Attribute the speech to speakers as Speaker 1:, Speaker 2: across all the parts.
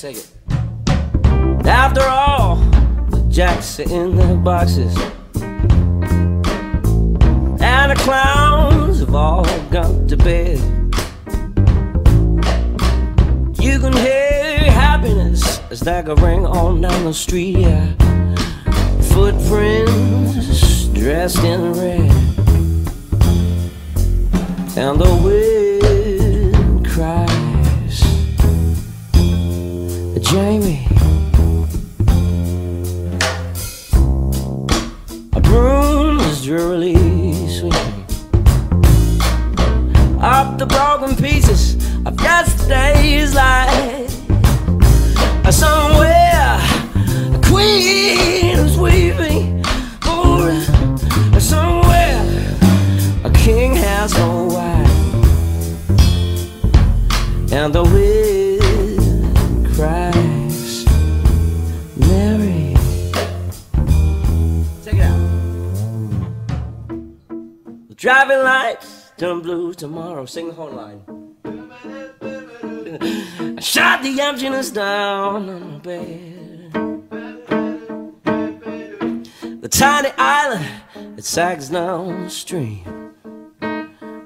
Speaker 1: Take it. After all, the jacks are in their boxes. And the clowns have all gone to bed. You can hear happiness as they go ring on down the street, yeah. Footprints dressed in red. And the wind Jamie. A broom is drearily sweeping up the broken pieces of yesterday's life. Somewhere, a queen is weaving. Driving lights turn blue tomorrow. Sing the whole line. I shot the emptiness down on my bed. The tiny island that sags downstream.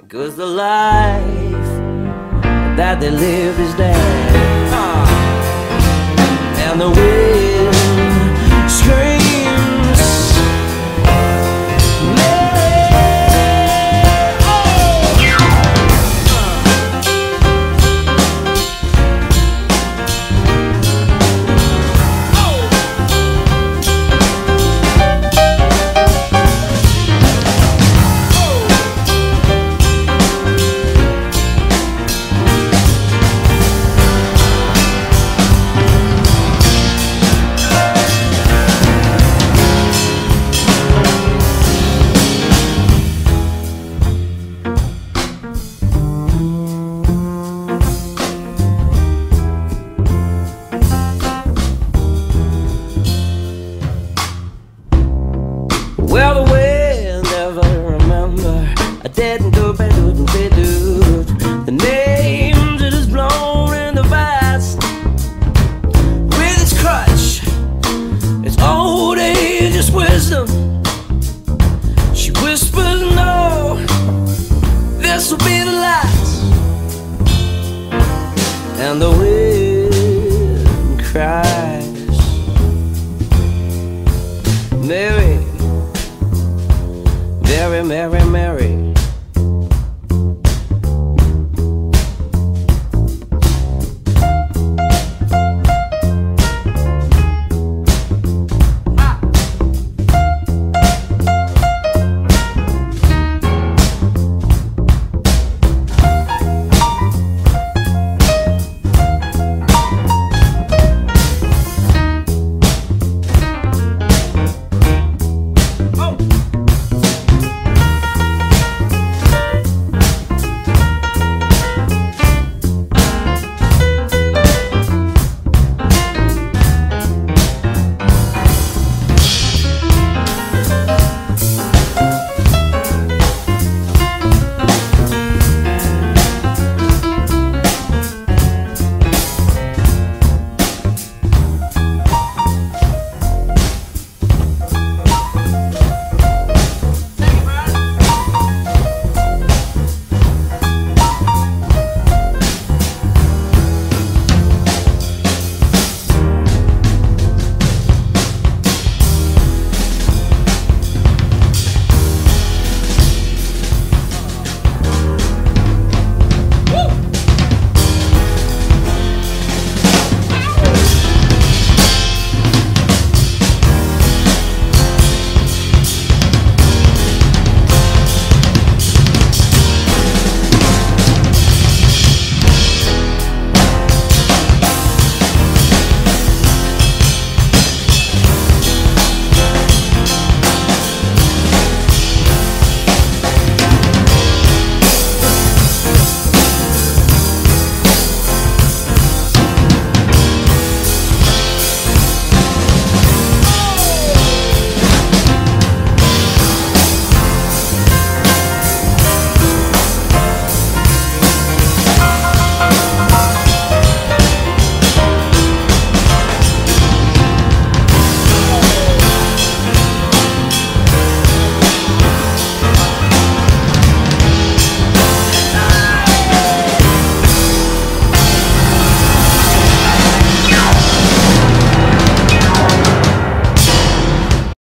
Speaker 1: Because the life that they live is dead. Ah. And the wind Mary, Mary, Mary, Mary.